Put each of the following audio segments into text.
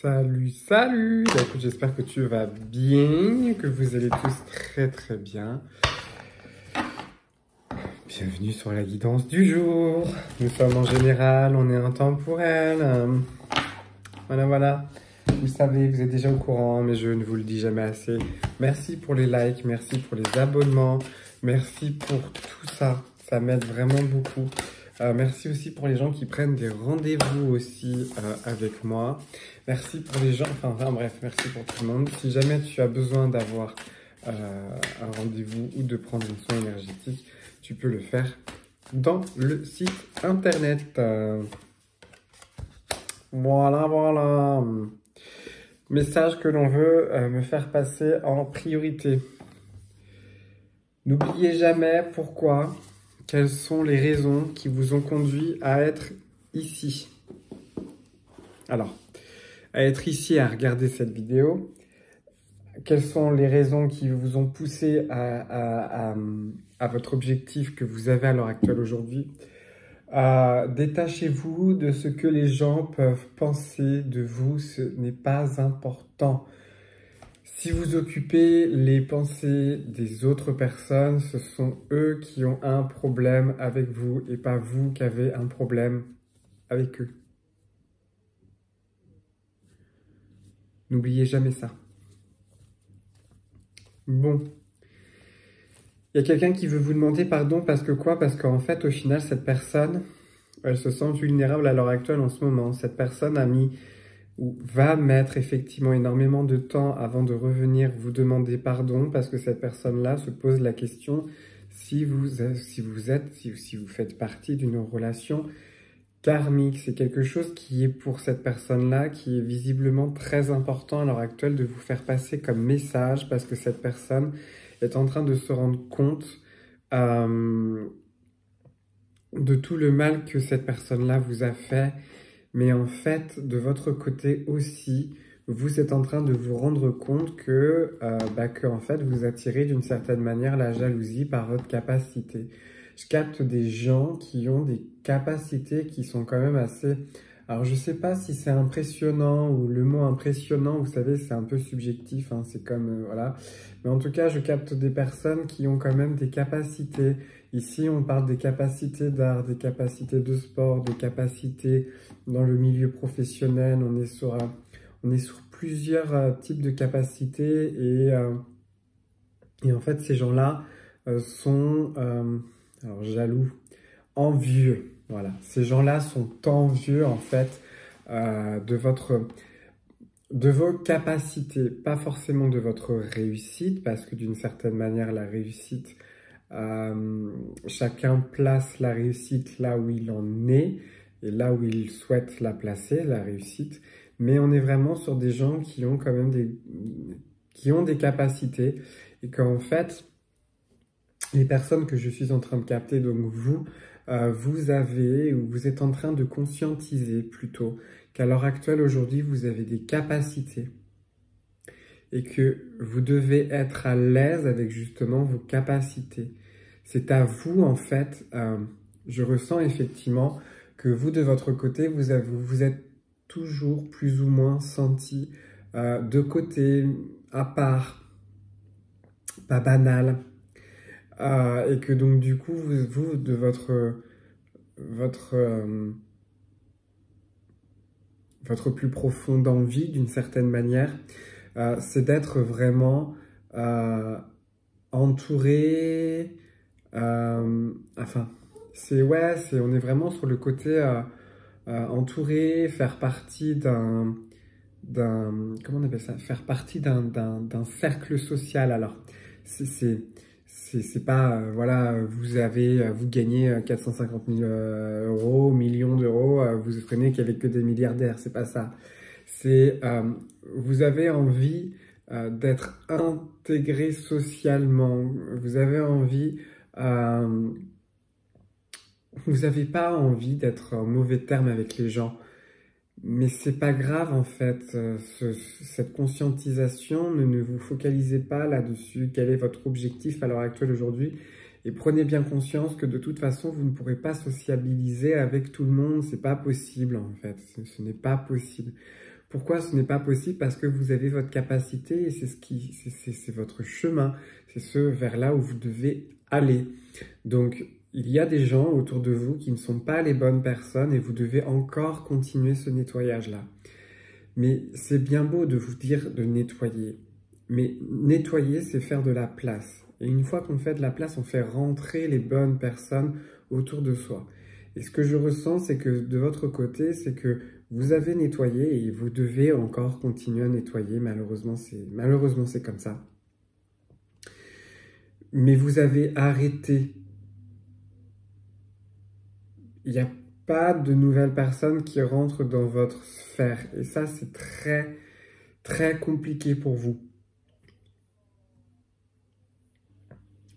Salut, salut bah, J'espère que tu vas bien, que vous allez tous très très bien. Bienvenue sur la guidance du jour. Nous sommes en général, on est intemporel. Voilà, voilà. Vous savez, vous êtes déjà au courant, mais je ne vous le dis jamais assez. Merci pour les likes, merci pour les abonnements, merci pour tout ça. Ça m'aide vraiment beaucoup. Euh, merci aussi pour les gens qui prennent des rendez-vous aussi euh, avec moi. Merci pour les gens, enfin, bref, merci pour tout le monde. Si jamais tu as besoin d'avoir euh, un rendez-vous ou de prendre une soin énergétique, tu peux le faire dans le site internet. Voilà, voilà. Message que l'on veut me faire passer en priorité. N'oubliez jamais pourquoi quelles sont les raisons qui vous ont conduit à être ici? Alors, à être ici, à regarder cette vidéo. Quelles sont les raisons qui vous ont poussé à, votre objectif que vous avez à l'heure actuelle aujourd'hui? Détachez-vous de ce que les gens peuvent penser de vous, ce n'est pas important. Si vous occupez les pensées des autres personnes, ce sont eux qui ont un problème avec vous et pas vous qui avez un problème avec eux. N'oubliez jamais ça. Bon. Il y a quelqu'un qui veut vous demander pardon parce que quoi? Parce qu'en fait, au final, cette personne, elle se sent vulnérable à l'heure actuelle en ce moment. Cette personne a mis va mettre effectivement énormément de temps avant de revenir vous demander pardon parce que cette personne-là se pose la question si vous, si vous êtes, si, si vous faites partie d'une relation karmique. C'est quelque chose qui est pour cette personne-là, qui est visiblement très important à l'heure actuelle de vous faire passer comme message parce que cette personne est en train de se rendre compte euh, de tout le mal que cette personne-là vous a fait mais en fait, de votre côté aussi, vous êtes en train de vous rendre compte que, euh, bah, que en fait, vous attirez d'une certaine manière la jalousie par votre capacité. Je capte des gens qui ont des capacités qui sont quand même assez... Alors, je sais pas si c'est impressionnant ou le mot impressionnant, vous savez, c'est un peu subjectif, hein, c'est comme... Euh, voilà. Mais en tout cas, je capte des personnes qui ont quand même des capacités. Ici, on parle des capacités d'art, des capacités de sport, des capacités dans le milieu professionnel, on est sur, sur plusieurs euh, types de capacités et, euh, et en fait ces gens-là euh, sont jaloux, envieux. Voilà, ces gens-là sont envieux en fait de votre de vos capacités, pas forcément de votre réussite, parce que d'une certaine manière, la réussite, chacun place la réussite là où il en est, et là où il souhaite la placer, la réussite. Mais on est vraiment sur des gens qui ont quand même des, qui ont des capacités et qu'en fait, les personnes que je suis en train de capter, donc vous, euh, vous avez ou vous êtes en train de conscientiser plutôt qu'à l'heure actuelle, aujourd'hui, vous avez des capacités et que vous devez être à l'aise avec justement vos capacités. C'est à vous, en fait, euh, je ressens effectivement que vous, de votre côté, vous, vous êtes toujours plus ou moins senti euh, de côté, à part, pas banal, euh, et que donc du coup, vous, vous de votre, votre, votre plus profonde envie, d'une certaine manière, c'est d'être vraiment entouré, enfin, c'est ouais, c'est on est vraiment sur le côté euh, euh, entouré, faire partie d'un d'un comment on appelle ça, faire partie d'un cercle social. Alors c'est c'est pas euh, voilà vous avez vous gagnez 450 000 euros, millions d'euros, vous n'y avait que des milliardaires, c'est pas ça. C'est vous avez envie d'être intégré socialement, vous avez envie vous n'avez pas envie d'être en mauvais terme avec les gens. Mais c'est pas grave en fait, euh, cette conscientisation, ne, vous focalisez pas là-dessus, quel est votre objectif à l'heure actuelle aujourd'hui, et prenez bien conscience que de toute façon vous ne pourrez pas sociabiliser avec tout le monde, c'est pas possible en fait, ce n'est pas possible. Pourquoi ce n'est pas possible? Parce que vous avez votre capacité et c'est ce qui, c'est votre chemin, c'est ce vers là où vous devez aller. Donc, il y a des gens autour de vous qui ne sont pas les bonnes personnes et vous devez encore continuer ce nettoyage-là. Mais c'est bien beau de vous dire de nettoyer. Mais nettoyer, c'est faire de la place. Et une fois qu'on fait de la place, on fait rentrer les bonnes personnes autour de soi. Et ce que je ressens, c'est que de votre côté, c'est que vous avez nettoyé et vous devez encore continuer à nettoyer. Malheureusement, c'est comme ça. Mais vous avez arrêté il n'y a pas de nouvelles personnes qui rentrent dans votre sphère. Et ça, c'est très, très compliqué pour vous.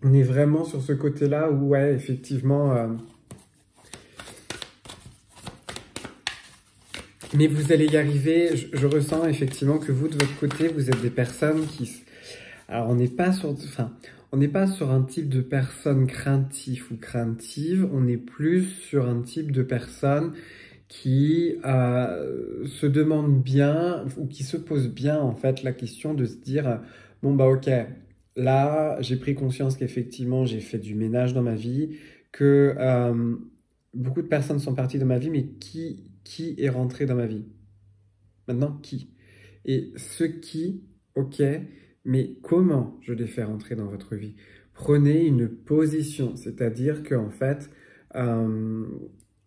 On est vraiment sur ce côté-là où, ouais, effectivement... Euh, mais vous allez y arriver. Je, je, ressens effectivement que vous, de votre côté, vous êtes des personnes qui... Alors, on n'est pas sur... Enfin, on n'est pas sur un type de personne craintif ou craintive, on est plus sur un type de personne qui euh, se demande bien ou qui se pose bien en fait la question de se dire bon bah ok là j'ai pris conscience qu'effectivement j'ai fait du ménage dans ma vie que euh, beaucoup de personnes sont parties de ma vie mais qui qui est rentré dans ma vie maintenant qui? Et ce qui ok mais comment je les fais rentrer dans votre vie? Prenez une position, c'est-à-dire que en fait, euh,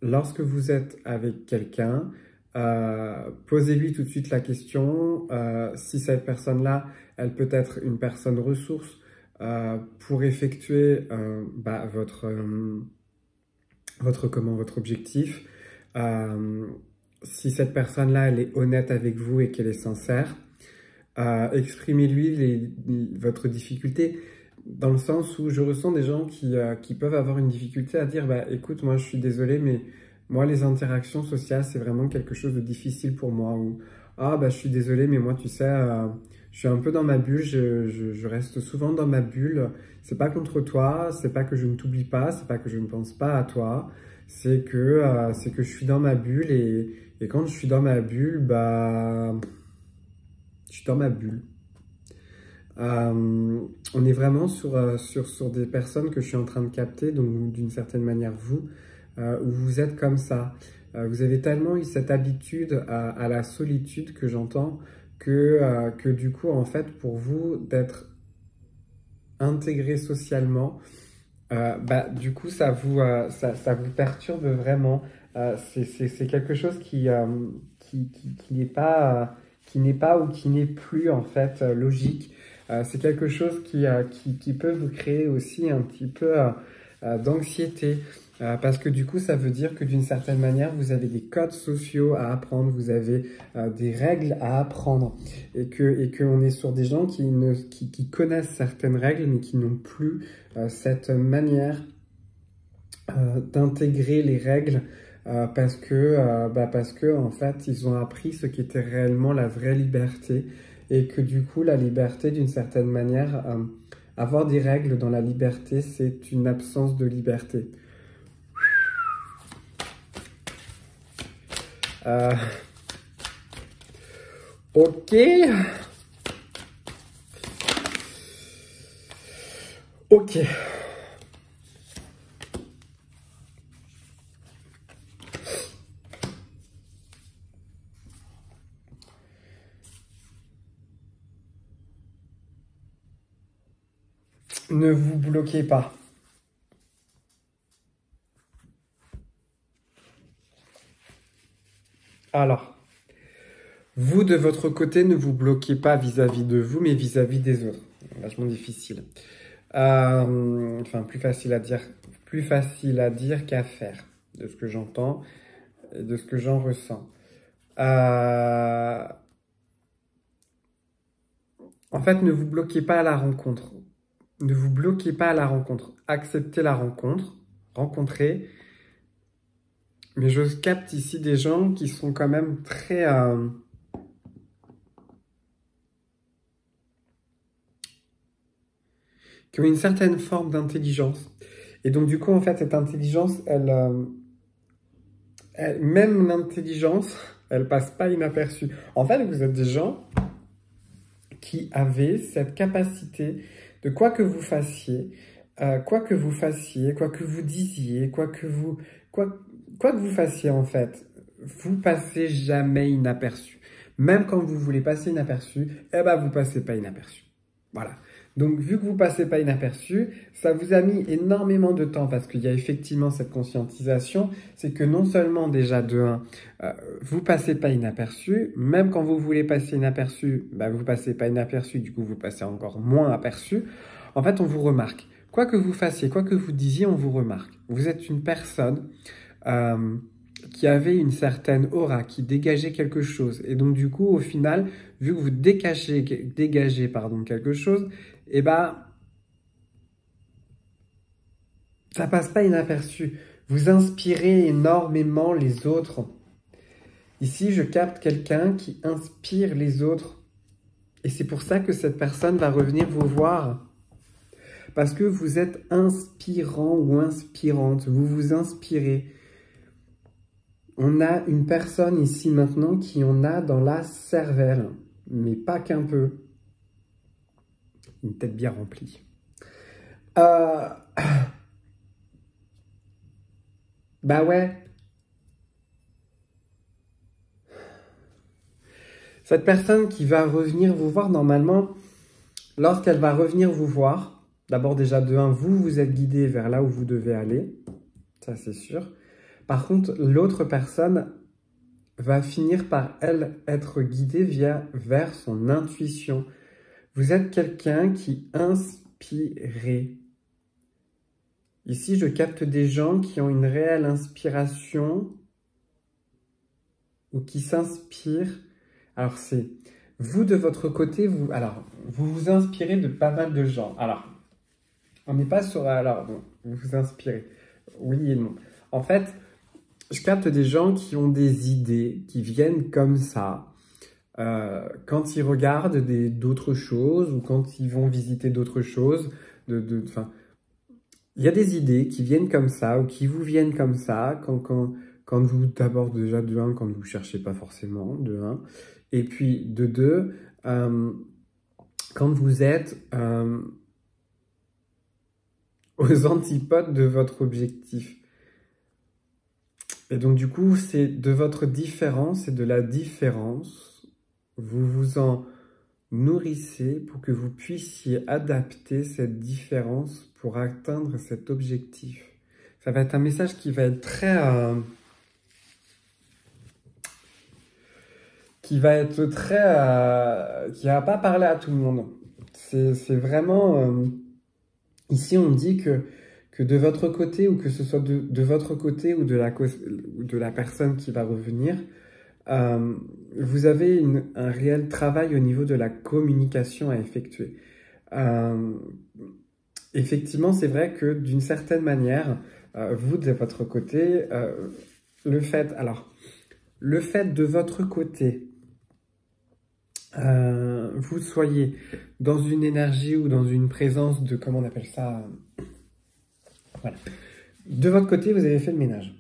lorsque vous êtes avec quelqu'un, euh, posez-lui tout de suite la question euh, si cette personne-là, elle peut être une personne ressource pour effectuer bah, votre votre comment votre objectif. Si cette personne-là, elle est honnête avec vous et qu'elle est sincère, exprimez-lui votre difficulté dans le sens où je ressens des gens qui, euh, qui peuvent avoir une difficulté à dire bah écoute moi je suis désolé mais moi les interactions sociales c'est vraiment quelque chose de difficile pour moi ou ah bah je suis désolé mais moi tu sais euh, je suis un peu dans ma bulle je, reste souvent dans ma bulle. C'est pas contre toi c'est pas que je ne t'oublie pas c'est pas que je ne pense pas à toi c'est que euh, c'est que je suis dans ma bulle et, et quand je suis dans ma bulle bah je suis dans ma bulle. Euh, on est vraiment sur, euh, sur, sur des personnes que je suis en train de capter, donc d'une certaine manière vous, euh, où vous êtes comme ça. vous avez tellement eu cette habitude à, la solitude que j'entends que, que du coup, en fait, pour vous, d'être intégré socialement, bah, du coup, ça vous, ça, ça, vous perturbe vraiment. C'est quelque chose qui, qui, qui, qui n'est pas qui n'est pas ou qui n'est plus en fait euh, logique. Euh, c'est quelque chose qui, euh, qui, qui, peut vous créer aussi un petit peu d'anxiété. Parce que du coup, ça veut dire que d'une certaine manière, vous avez des codes sociaux à apprendre, vous avez des règles à apprendre, et que et qu'on est sur des gens qui, ne, qui, connaissent certaines règles, mais qui n'ont plus cette manière d'intégrer les règles euh, parce que euh, bah parce que en fait ils ont appris ce qui était réellement la vraie liberté. Et que du coup la liberté d'une certaine manière euh, avoir des règles dans la liberté c'est une absence de liberté ok ok Ne vous bloquez pas. Alors, vous de votre côté, ne vous bloquez pas vis-à-vis de vous, mais vis-à-vis des autres. Vachement difficile. Euh, enfin, plus facile à dire, plus facile à dire qu'à faire, de ce que j'entends et de ce que j'en ressens. Euh, en fait, ne vous bloquez pas à la rencontre ne vous bloquez pas à la rencontre. Acceptez la rencontre, rencontrez. Mais je capte ici des gens qui sont quand même très... Euh, qui ont une certaine forme d'intelligence. Et donc du coup, en fait, cette intelligence, elle... Euh, elle même l'intelligence, Elle passe pas inaperçue. En fait, vous êtes des gens qui avaient cette capacité de quoi que vous fassiez, euh, quoi que vous fassiez, quoi que vous disiez, quoi que vous, quoi, quoi que vous fassiez en fait, vous passez jamais inaperçu. Même quand vous voulez passer inaperçu, eh ben vous passez pas inaperçu. Voilà. Donc, vu que vous passez pas inaperçu, ça vous a mis énormément de temps parce qu'il y a effectivement cette conscientisation. C'est que non seulement déjà de 1, euh, vous passez pas inaperçu, même quand vous voulez passer inaperçu, bah, vous passez pas inaperçu, du coup vous passez encore moins aperçu. En fait, on vous remarque. Quoi que vous fassiez, quoi que vous disiez, on vous remarque. Vous êtes une personne euh, qui avait une certaine aura, qui dégageait quelque chose. Et donc du coup, au final, vu que vous dégagez, quelque chose, eh ben, ça passe pas inaperçu. Vous inspirez énormément les autres. Ici, je capte quelqu'un qui inspire les autres. Et c'est pour ça que cette personne va revenir vous voir. Parce que vous êtes inspirant ou inspirante. Vous vous inspirez. On a une personne ici maintenant qui en a dans la cervelle. Mais pas qu'un peu une tête bien remplie. Euh... Bah ouais. Cette personne qui va revenir vous voir, normalement, lorsqu'elle va revenir vous voir, d'abord déjà de un, vous, vous êtes guidé vers là où vous devez aller, ça c'est sûr. Par contre, l'autre personne va finir par, elle, être guidée via, vers son intuition, vous êtes quelqu'un qui inspirait. Ici, je capte des gens qui ont une réelle inspiration ou qui s'inspirent. Alors, c'est vous de votre côté, vous, alors, vous vous inspirez de pas mal de gens. Alors, on n'est pas sur, alors, vous vous inspirez. Oui et non. En fait, je capte des gens qui ont des idées, qui viennent comme ça, euh, quand ils regardent d'autres choses ou quand ils vont visiter d'autres choses, de, il y a des idées qui viennent comme ça ou qui vous viennent comme ça quand, quand, vous, d'abord déjà de un, quand vous ne cherchez pas forcément, de un, et puis de deux, euh, quand vous êtes euh, aux antipodes de votre objectif. Et donc du coup, c'est de votre différence et de la différence vous vous en nourrissez pour que vous puissiez adapter cette différence pour atteindre cet objectif. Ça va être un message qui va être très... Euh, qui va être très... Euh, qui va pas parler à tout le monde. C'est vraiment... Euh, ici, on dit que, que de votre côté, ou que ce soit de, votre côté ou de la, de la personne qui va revenir, euh, vous avez un réel travail au niveau de la communication à effectuer. Euh, effectivement, c'est vrai que d'une certaine manière, euh, vous de votre côté, le fait, alors, le fait de votre côté, vous soyez dans une énergie ou dans une présence de, comment on appelle ça, De votre côté, vous avez fait le ménage.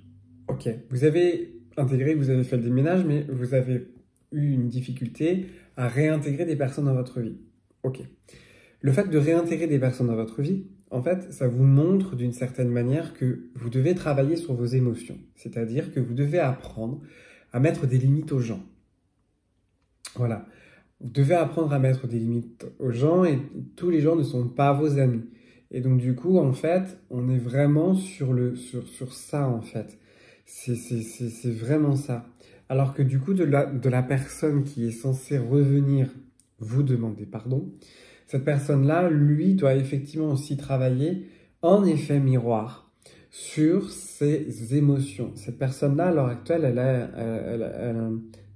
Ok, vous avez intégré, vous avez fait le déménage, mais vous avez eu une difficulté à réintégrer des personnes dans votre vie. Ok. Le fait de réintégrer des personnes dans votre vie, en fait, ça vous montre d'une certaine manière que vous devez travailler sur vos émotions. C'est-à-dire que vous devez apprendre à mettre des limites aux gens. Voilà. Vous devez apprendre à mettre des limites aux gens et tous les gens ne sont pas vos amis. Et donc, du coup, en fait, on est vraiment sur, le, sur, sur ça, en fait. C'est vraiment ça. Alors que du coup, de la, de la personne qui est censée revenir vous demander pardon, cette personne-là, lui, doit effectivement aussi travailler en effet miroir sur ses émotions. Cette personne-là, à l'heure actuelle, elle a, elle, a,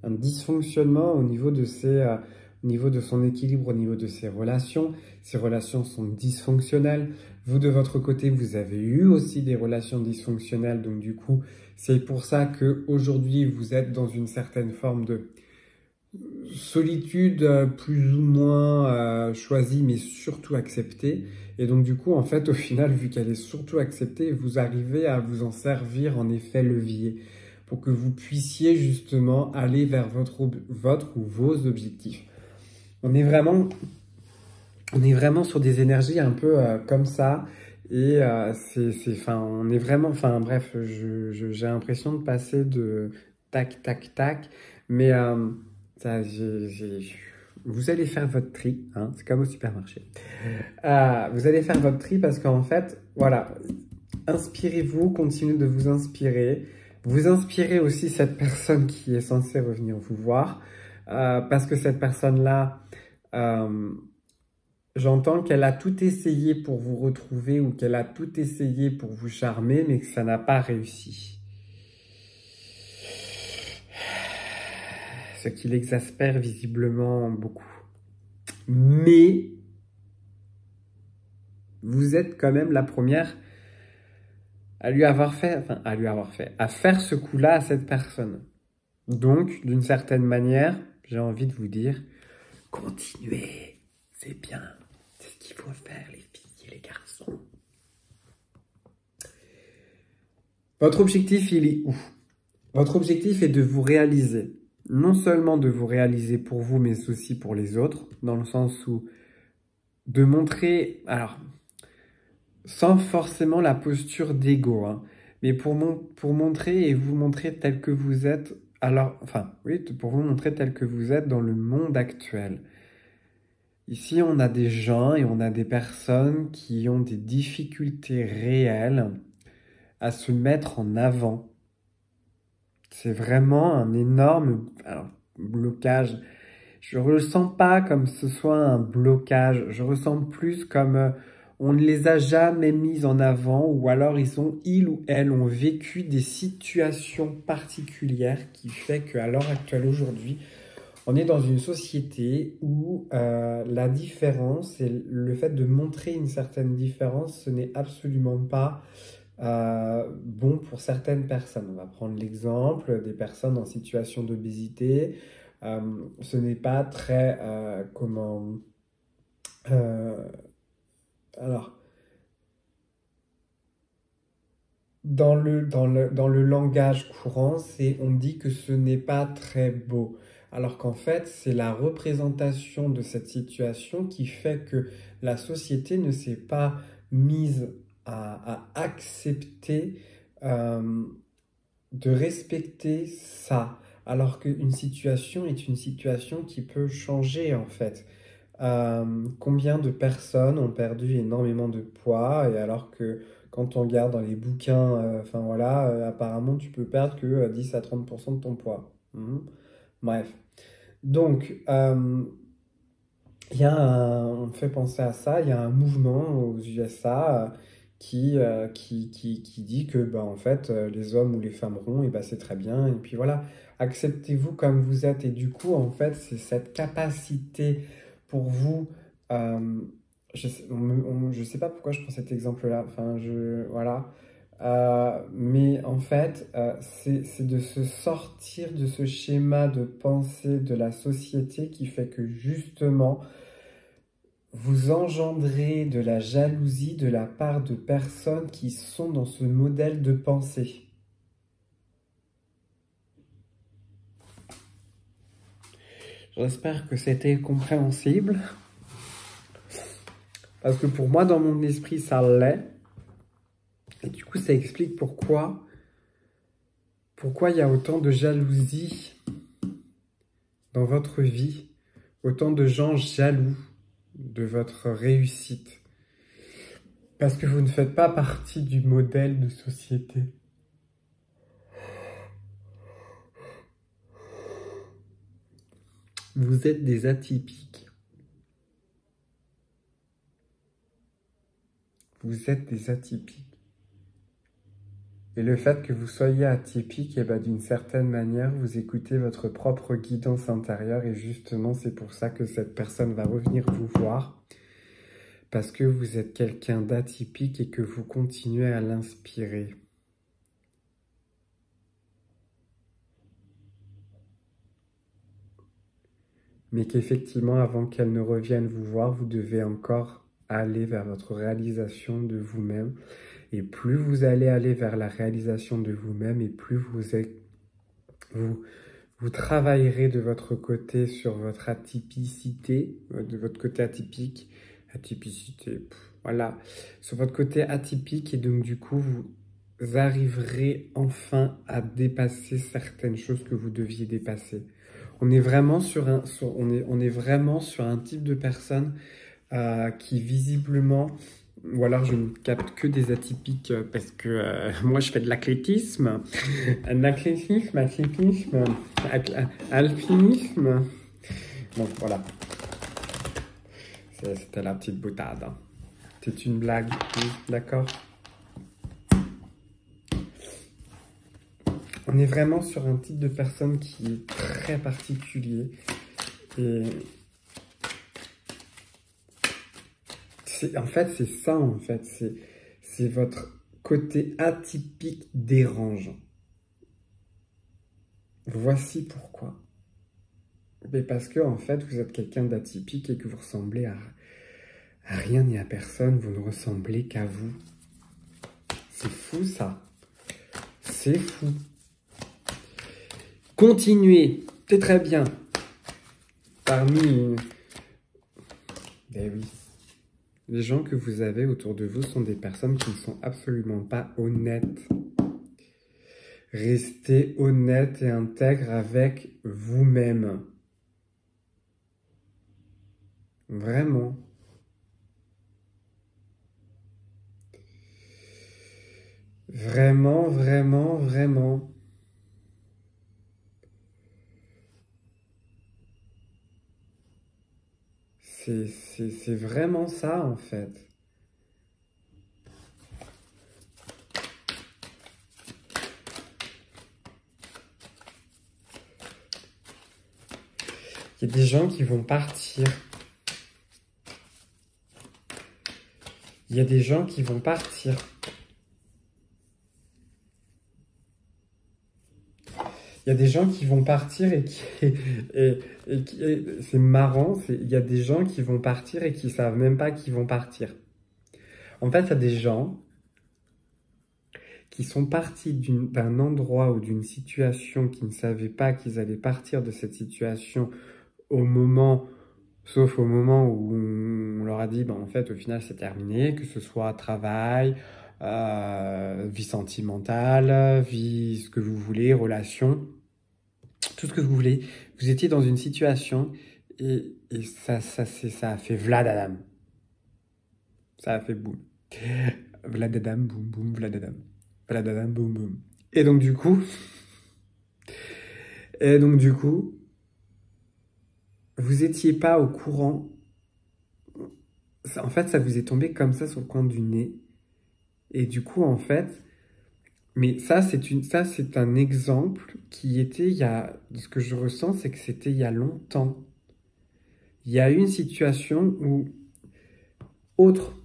un, dysfonctionnement au niveau de ses... Euh, au niveau de son équilibre, au niveau de ses relations. Ses relations sont dysfonctionnelles. Vous, de votre côté, vous avez eu aussi des relations dysfonctionnelles. Donc, du coup, c'est pour ça que aujourd'hui vous êtes dans une certaine forme de solitude euh, plus ou moins euh, choisie, mais surtout acceptée. Et donc du coup, en fait, au final, vu qu'elle est surtout acceptée, vous arrivez à vous en servir en effet levier pour que vous puissiez justement aller vers votre, votre ou vos objectifs. On est vraiment, on est vraiment sur des énergies un peu euh, comme ça. Et euh, c'est, enfin, on est vraiment, enfin, bref, j'ai l'impression de passer de tac, tac, tac. Mais euh, ça, vous allez faire votre tri, hein, c'est comme au supermarché. vous allez faire votre tri parce qu'en fait, voilà, inspirez-vous, continuez de vous inspirer. Vous inspirez aussi cette personne qui est censée revenir vous voir, euh, parce que cette personne-là, euh, j'entends qu'elle a tout essayé pour vous retrouver ou qu'elle a tout essayé pour vous charmer, mais que ça n'a pas réussi. Ce qui l'exaspère visiblement beaucoup. Mais vous êtes quand même la première à lui avoir fait, enfin, à lui avoir fait, à faire ce coup-là à cette personne. Donc, d'une certaine manière, j'ai envie de vous dire, continuez, c'est bien, ce qu'il faut faire, les filles et les garçons. Votre objectif, il est où? Votre objectif est de vous réaliser. Non seulement de vous réaliser pour vous, mais aussi pour les autres, dans le sens où de montrer, alors, sans forcément la posture d'ego, hein. mais pour montrer et vous montrer tel que vous êtes, alors, enfin, oui, pour vous montrer tel que vous êtes dans le monde actuel. Ici, on a des gens et on a des personnes qui ont des difficultés réelles à se mettre en avant. C'est vraiment un énorme blocage. Je ne ressens pas comme ce soit un blocage. Je ressens plus comme euh, on ne les a jamais mis en avant ou alors ils ont, ils ou elles ont vécu des situations particulières qui fait qu'à l'heure actuelle aujourd'hui, on est dans une société où euh, la différence et le fait de montrer une certaine différence, ce n'est absolument pas euh, bon pour certaines personnes. On va prendre l'exemple des personnes en situation d'obésité. Euh, ce n'est pas très, comment alors, dans le, langage courant, on dit que ce n'est pas très beau. Alors qu'en fait, c'est la représentation de cette situation qui fait que la société ne s'est pas mise à, accepter euh, de respecter ça. Alors qu'une situation est une situation qui peut changer en fait. Euh, combien de personnes ont perdu énormément de poids et alors que quand on regarde dans les bouquins, euh, enfin voilà, euh, apparemment tu peux perdre que 10 à 30% de ton poids. Mhm. Bref. Donc, il y a on fait penser à ça, il y a un mouvement aux USA qui, qui, qui, qui, dit que ben, en fait, les hommes ou les femmes ronds, et ben, c'est très bien. Et puis voilà, acceptez-vous comme vous êtes. Et du coup, en fait, c'est cette capacité pour vous, euh, je sais, pas pourquoi je prends cet exemple-là, enfin, je, voilà, euh, mais en fait, euh, c'est de se sortir de ce schéma de pensée de la société qui fait que justement, vous engendrez de la jalousie de la part de personnes qui sont dans ce modèle de pensée. J'espère que c'était compréhensible. Parce que pour moi, dans mon esprit, ça l'est. Et du coup, ça explique pourquoi, pourquoi il y a autant de jalousie dans votre vie, autant de gens jaloux de votre réussite. Parce que vous ne faites pas partie du modèle de société. Vous êtes des atypiques. Vous êtes des atypiques. Et le fait que vous soyez atypique, et eh ben, d'une certaine manière, vous écoutez votre propre guidance intérieure et justement, c'est pour ça que cette personne va revenir vous voir. Parce que vous êtes quelqu'un d'atypique et que vous continuez à l'inspirer. Mais qu'effectivement, avant qu'elle ne revienne vous voir, vous devez encore aller vers votre réalisation de vous-même. Et plus vous allez aller vers la réalisation de vous-même, et plus vous, Vous, vous travaillerez de votre côté sur votre atypicité, de votre côté atypique, atypicité, voilà, sur votre côté atypique et donc du coup vous arriverez enfin à dépasser certaines choses que vous deviez dépasser. On est vraiment sur un, on est, on est vraiment sur un type de personne euh, qui visiblement ou alors je ne capte que des atypiques euh, parce que euh, moi je fais de l'athlétisme. L'athlétisme, athlétisme, alpinisme. Bon, voilà. C'était la petite boutade. Hein. C'est une blague, d'accord On est vraiment sur un type de personne qui est très particulier. Et en fait, c'est ça, en fait. C'est votre côté atypique dérangeant. Voici pourquoi. Mais parce que, en fait, vous êtes quelqu'un d'atypique et que vous ressemblez à, à rien ni à personne. Vous ne ressemblez qu'à vous. C'est fou, ça. C'est fou. Continuez. C'est très bien. Parmi... Ben oui. Les gens que vous avez autour de vous sont des personnes qui ne sont absolument pas honnêtes. Restez honnête et intègre avec vous-même. Vraiment. Vraiment, vraiment, vraiment. C'est vraiment ça, en fait. Il y a des gens qui vont partir. Il y a des gens qui vont partir. Il y a des gens qui vont partir et qui et, c'est marrant, il y a des gens qui vont partir et qui savent même pas qu'ils vont partir. En fait, il y a des gens qui sont partis d'un endroit ou d'une situation qui ne savaient pas qu'ils allaient partir de cette situation au moment, sauf au moment où on leur a dit, ben, en fait, au final, c'est terminé, que ce soit travail, euh, vie sentimentale, vie ce que vous voulez, relation, tout ce que vous voulez. Vous étiez dans une situation et, ça, ça, ça a fait Vladadam. Ça a fait boum. Vladadam, boum, boum, Vladadam. Vladadam, boum, boum. Et donc du coup, et donc du coup, vous étiez pas au courant. En fait, ça vous est tombé comme ça sur le coin du nez. Et du coup, en fait, mais ça, c'est une, ça, c'est un exemple qui était il y a, ce que je ressens, c'est que c'était il y a longtemps. Il y a eu une situation où, autre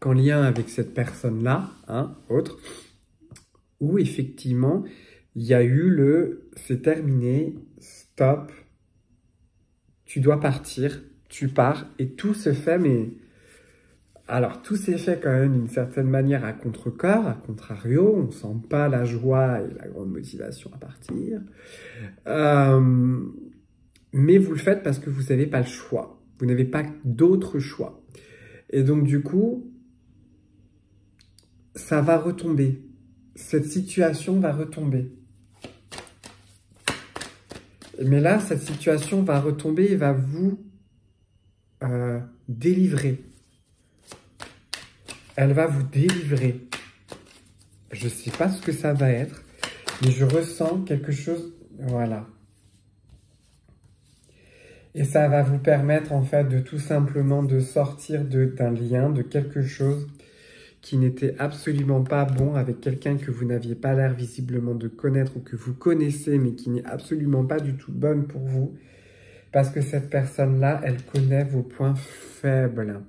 qu'en lien avec cette personne-là, hein, autre, où effectivement, il y a eu le, c'est terminé, stop, tu dois partir, tu pars, et tout se fait, mais alors, tout s'est fait quand même d'une certaine manière à contre-corps, à contrario, on ne sent pas la joie et la grande motivation à partir. Euh, mais vous le faites parce que vous n'avez pas le choix. Vous n'avez pas d'autre choix. Et donc, du coup, ça va retomber. Cette situation va retomber. Mais là, cette situation va retomber et va vous euh, délivrer elle va vous délivrer. Je ne sais pas ce que ça va être, mais je ressens quelque chose, voilà. Et ça va vous permettre en fait de tout simplement de sortir d'un lien, de quelque chose qui n'était absolument pas bon avec quelqu'un que vous n'aviez pas l'air visiblement de connaître ou que vous connaissez mais qui n'est absolument pas du tout bonne pour vous. Parce que cette personne-là, elle connaît vos points faibles.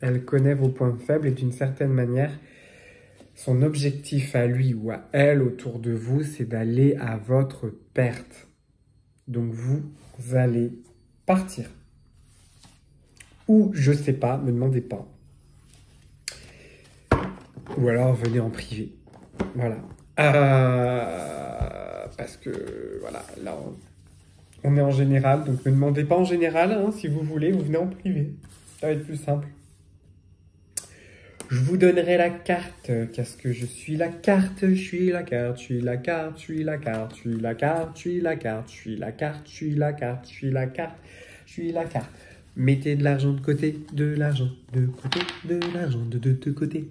Elle connaît vos points faibles et d'une certaine manière, son objectif à lui ou à elle autour de vous, c'est d'aller à votre perte. Donc vous allez partir. Ou je sais pas, me demandez pas. Ou alors venez en privé. Voilà. Euh, parce que voilà, là on, est en général, donc ne demandez pas en général, hein, si vous voulez, vous venez en privé. Ça va être plus simple. Je vous donnerai la carte, qu'est-ce que je suis la carte, je suis la carte, je suis la carte, je suis la carte, je suis la carte, je suis la carte, je suis la carte, je suis la carte, je suis la carte, je suis la carte. Mettez de l'argent de côté, de l'argent de côté, de l'argent de deux côtés.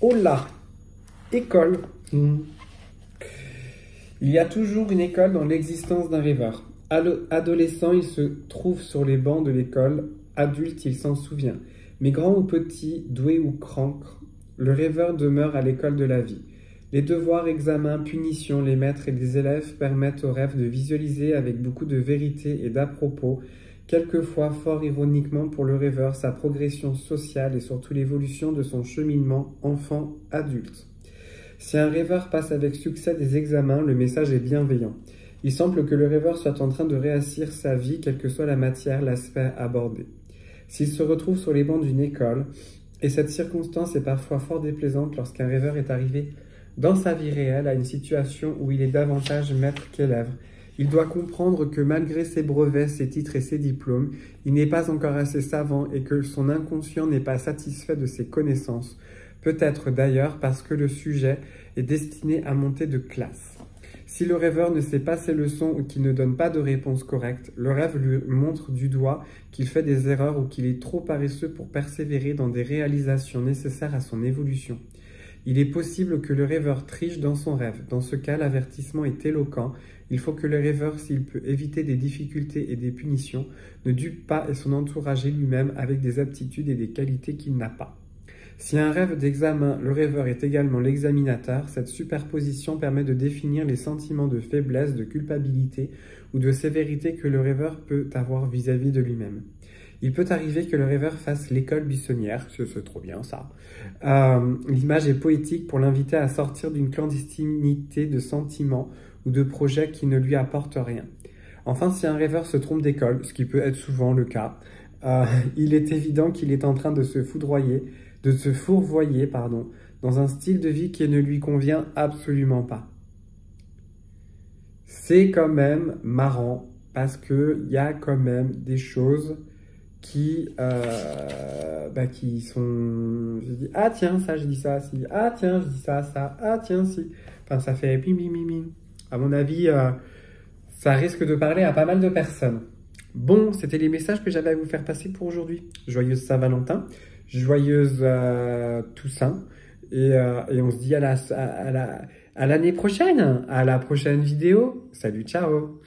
Oh là École. Il y a toujours une école dans l'existence d'un rêveur. Adolescent, il se trouve sur les bancs de l'école. Adulte, il s'en souvient. Mais grand ou petit, doué ou crancre, le rêveur demeure à l'école de la vie. Les devoirs, examens, punitions, les maîtres et les élèves permettent au rêve de visualiser avec beaucoup de vérité et d'à-propos, quelquefois fort ironiquement pour le rêveur, sa progression sociale et surtout l'évolution de son cheminement enfant-adulte. Si un rêveur passe avec succès des examens, le message est bienveillant. Il semble que le rêveur soit en train de réassir sa vie, quelle que soit la matière, l'aspect abordé. S'il se retrouve sur les bancs d'une école, et cette circonstance est parfois fort déplaisante lorsqu'un rêveur est arrivé dans sa vie réelle à une situation où il est davantage maître qu'élève. Il doit comprendre que malgré ses brevets, ses titres et ses diplômes, il n'est pas encore assez savant et que son inconscient n'est pas satisfait de ses connaissances. Peut-être d'ailleurs parce que le sujet est destiné à monter de classe. Si le rêveur ne sait pas ses leçons ou qu'il ne donne pas de réponse correcte, le rêve lui montre du doigt qu'il fait des erreurs ou qu'il est trop paresseux pour persévérer dans des réalisations nécessaires à son évolution. Il est possible que le rêveur triche dans son rêve. Dans ce cas, l'avertissement est éloquent. Il faut que le rêveur, s'il peut éviter des difficultés et des punitions, ne dupe pas et son entourage lui-même avec des aptitudes et des qualités qu'il n'a pas. Si un rêve d'examen, le rêveur est également l'examinateur, cette superposition permet de définir les sentiments de faiblesse, de culpabilité ou de sévérité que le rêveur peut avoir vis-à-vis de lui-même. Il peut arriver que le rêveur fasse l'école buissonnière, c'est trop bien ça. Euh, l'image est poétique pour l'inviter à sortir d'une clandestinité de sentiments ou de projets qui ne lui apportent rien. Enfin, si un rêveur se trompe d'école, ce qui peut être souvent le cas, euh, il est évident qu'il est en train de se foudroyer de se fourvoyer pardon, dans un style de vie qui ne lui convient absolument pas. C'est quand même marrant parce qu'il y a quand même des choses qui, euh, bah, qui sont... Je dis, ah tiens, ça, je dis ça, si. Ah tiens, je dis ça, ça. Ah tiens, si. Enfin, ça fait bim, bim, bim, bim. À mon avis, euh, ça risque de parler à pas mal de personnes. Bon, c'était les messages que j'avais à vous faire passer pour aujourd'hui. Joyeuse Saint-Valentin joyeuse euh, Toussaint. Et, euh, et, on se dit à la, à, la, à l'année prochaine, à la prochaine vidéo. Salut, ciao